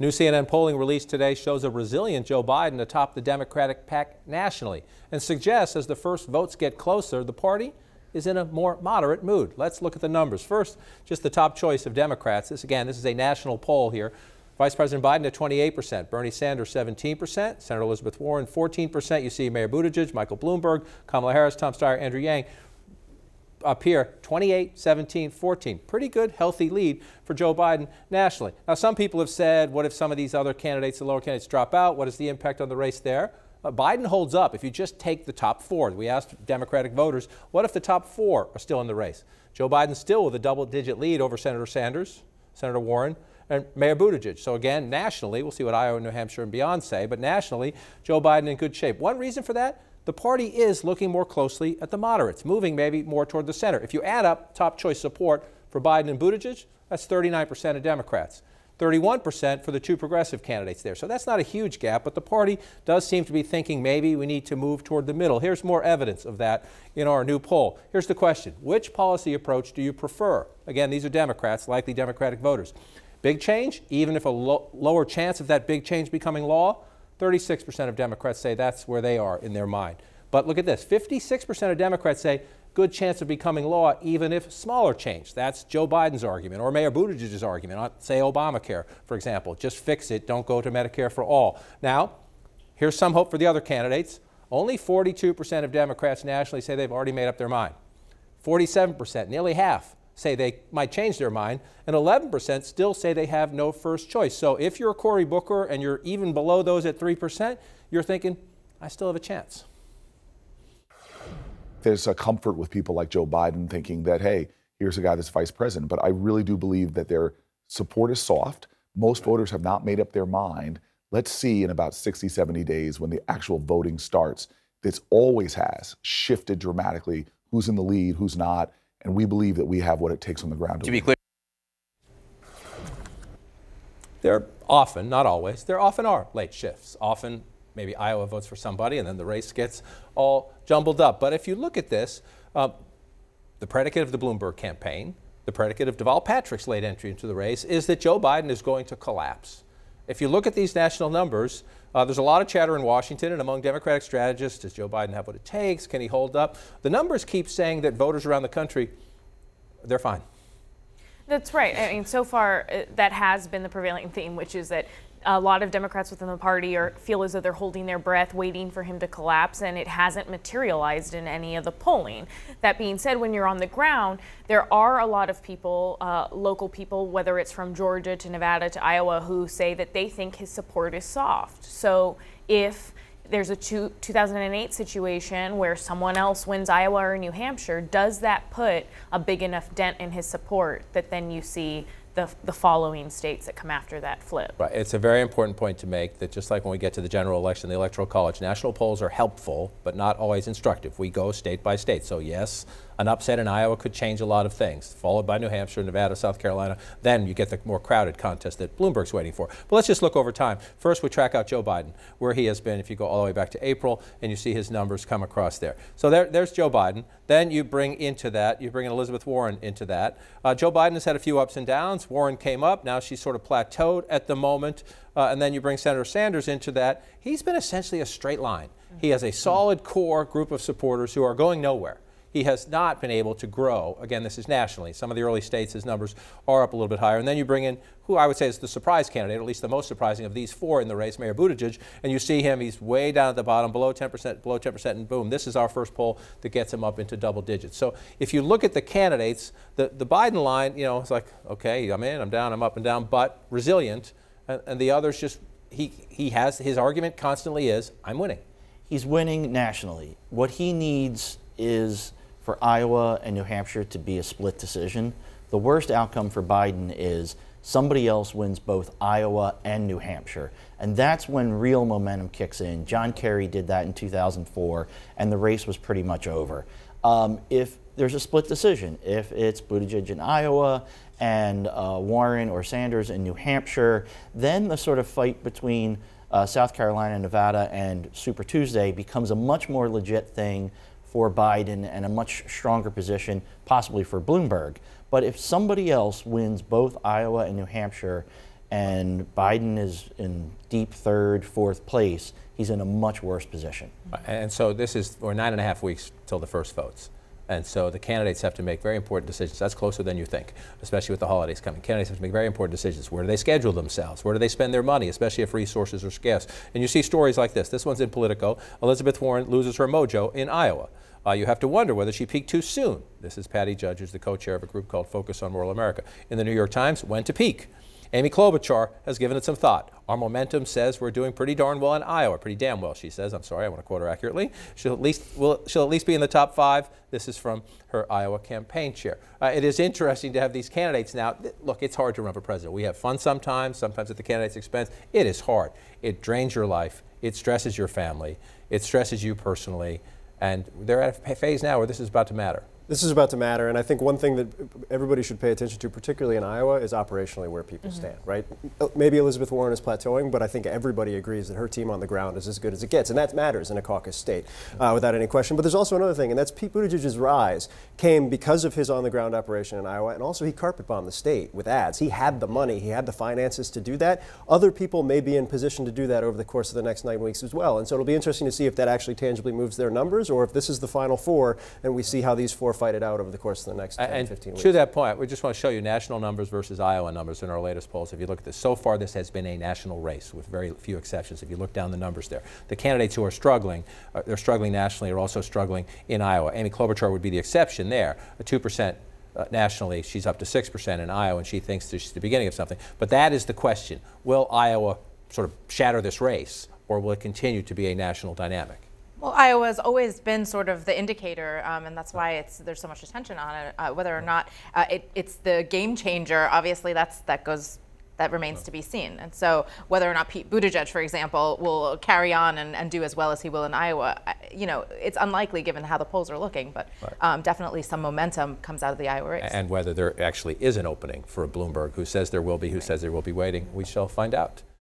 New CNN polling released today shows a resilient Joe Biden atop the Democratic pack nationally and suggests as the first votes get closer, the party is in a more moderate mood. Let's look at the numbers. First, just the top choice of Democrats. This again, this is a national poll here. Vice President Biden at 28%, Bernie Sanders 17%, Senator Elizabeth Warren 14%. You see Mayor Buttigieg, Michael Bloomberg, Kamala Harris, Tom Steyer, Andrew Yang up here 28, 17, 14. Pretty good, healthy lead for Joe Biden nationally. Now, some people have said, what if some of these other candidates, the lower candidates, drop out? What is the impact on the race there? Uh, Biden holds up if you just take the top four. We asked Democratic voters, what if the top four are still in the race? Joe Biden still with a double digit lead over Senator Sanders, Senator Warren, and Mayor Buttigieg. So again, nationally, we'll see what Iowa, New Hampshire, and beyond say, but nationally, Joe Biden in good shape. One reason for that? The party is looking more closely at the moderates, moving maybe more toward the center. If you add up top choice support for Biden and Buttigieg, that's 39% of Democrats. 31% for the two progressive candidates there. So that's not a huge gap, but the party does seem to be thinking maybe we need to move toward the middle. Here's more evidence of that in our new poll. Here's the question Which policy approach do you prefer? Again, these are Democrats, likely Democratic voters. Big change, even if a lo lower chance of that big change becoming law, 36% of Democrats say that's where they are in their mind. But look at this 56% of Democrats say good chance of becoming law, even if smaller change. That's Joe Biden's argument, or Mayor Buttigieg's argument say, Obamacare, for example. Just fix it, don't go to Medicare for all. Now, here's some hope for the other candidates. Only 42% of Democrats nationally say they've already made up their mind. 47%, nearly half, say they might change their mind, and 11% still say they have no first choice. So if you're Cory Booker and you're even below those at 3%, you're thinking, I still have a chance. There's a comfort with people like Joe Biden thinking that, hey, here's a guy that's vice president. But I really do believe that their support is soft. Most voters have not made up their mind. Let's see in about 60, 70 days when the actual voting starts. This always has shifted dramatically who's in the lead, who's not and we believe that we have what it takes on the ground to, to be clear. There often, not always, there often are late shifts. Often, maybe Iowa votes for somebody and then the race gets all jumbled up. But if you look at this, uh, the predicate of the Bloomberg campaign, the predicate of Deval Patrick's late entry into the race, is that Joe Biden is going to collapse. If you look at these national numbers, uh, there's a lot of chatter in Washington and among Democratic strategists. Does Joe Biden have what it takes? Can he hold up? The numbers keep saying that voters around the country, they're fine. That's right. I mean, so far, uh, that has been the prevailing theme, which is that a lot of Democrats within the party are, feel as though they're holding their breath, waiting for him to collapse, and it hasn't materialized in any of the polling. That being said, when you're on the ground, there are a lot of people, uh, local people, whether it's from Georgia to Nevada to Iowa, who say that they think his support is soft. So if there's a two, 2008 situation where someone else wins Iowa or New Hampshire, does that put a big enough dent in his support that then you see the, the following states that come after that flip. Right. It's a very important point to make that just like when we get to the general election, the electoral college, national polls are helpful, but not always instructive. We go state by state. So yes, an upset in Iowa could change a lot of things, followed by New Hampshire, Nevada, South Carolina. Then you get the more crowded contest that Bloomberg's waiting for. But let's just look over time. First, we track out Joe Biden, where he has been, if you go all the way back to April, and you see his numbers come across there. So there, there's Joe Biden. Then you bring into that, you bring in Elizabeth Warren into that. Uh, Joe Biden has had a few ups and downs. Warren came up. Now she's sort of plateaued at the moment. Uh, and then you bring Senator Sanders into that. He's been essentially a straight line. He has a solid core group of supporters who are going nowhere he has not been able to grow. Again, this is nationally. Some of the early states, his numbers are up a little bit higher. And then you bring in who I would say is the surprise candidate, at least the most surprising of these four in the race, Mayor Buttigieg, and you see him, he's way down at the bottom, below 10%, below 10%, and boom, this is our first poll that gets him up into double digits. So if you look at the candidates, the, the Biden line, you know, it's like, okay, I'm in, I'm down, I'm up and down, but resilient. And, and the others just, he, he has, his argument constantly is, I'm winning. He's winning nationally. What he needs is for Iowa and New Hampshire to be a split decision. The worst outcome for Biden is somebody else wins both Iowa and New Hampshire. And that's when real momentum kicks in. John Kerry did that in 2004, and the race was pretty much over. Um, if there's a split decision, if it's Buttigieg in Iowa and uh, Warren or Sanders in New Hampshire, then the sort of fight between uh, South Carolina, Nevada, and Super Tuesday becomes a much more legit thing for Biden and a much stronger position, possibly for Bloomberg. But if somebody else wins both Iowa and New Hampshire, and Biden is in deep third, fourth place, he's in a much worse position. And so this is, we're nine and a half weeks till the first votes. And so the candidates have to make very important decisions. That's closer than you think, especially with the holidays coming. Candidates have to make very important decisions. Where do they schedule themselves? Where do they spend their money, especially if resources are scarce? And you see stories like this. This one's in Politico. Elizabeth Warren loses her mojo in Iowa. Uh, you have to wonder whether she peaked too soon. This is Patty Judge, who's the co-chair of a group called Focus on Rural America. In the New York Times, when to peak. Amy Klobuchar has given it some thought. Our momentum says we're doing pretty darn well in Iowa, pretty damn well, she says. I'm sorry, I want to quote her accurately. She'll at least, will, she'll at least be in the top five. This is from her Iowa campaign chair. Uh, it is interesting to have these candidates now. Look, it's hard to run for president. We have fun sometimes, sometimes at the candidate's expense. It is hard. It drains your life. It stresses your family. It stresses you personally. And they're at a phase now where this is about to matter. This is about to matter, and I think one thing that everybody should pay attention to, particularly in Iowa, is operationally where people mm-hmm. stand, right? Maybe Elizabeth Warren is plateauing, but I think everybody agrees that her team on the ground is as good as it gets, and that matters in a caucus state, uh, without any question. But there's also another thing, and that's Pete Buttigieg's rise came because of his on the ground operation in Iowa, and also he carpet bombed the state with ads. He had the money, he had the finances to do that. Other people may be in position to do that over the course of the next nine weeks as well, and so it'll be interesting to see if that actually tangibly moves their numbers, or if this is the final four, and we see how these four fight it out over the course of the next 10, and 15 weeks. To that point, we just want to show you national numbers versus Iowa numbers in our latest polls. If you look at this, so far this has been a national race with very few exceptions. If you look down the numbers there, the candidates who are struggling, uh, they're struggling nationally, are also struggling in Iowa. Amy Klobuchar would be the exception there, a two percent. Uh, nationally, she's up to 6% in Iowa, and she thinks she's the beginning of something. But that is the question. Will Iowa sort of shatter this race, or will it continue to be a national dynamic? Well, Iowa has always been sort of the indicator, um, and that's why it's there's so much attention on it. Uh, whether or not uh, it, it's the game changer, obviously that's that goes that remains to be seen. And so whether or not Pete Buttigieg, for example, will carry on and, and do as well as he will in Iowa, you know, it's unlikely given how the polls are looking, but right. um, definitely some momentum comes out of the Iowa race. And whether there actually is an opening for a Bloomberg who says there will be, who right. says there will be waiting, we shall find out.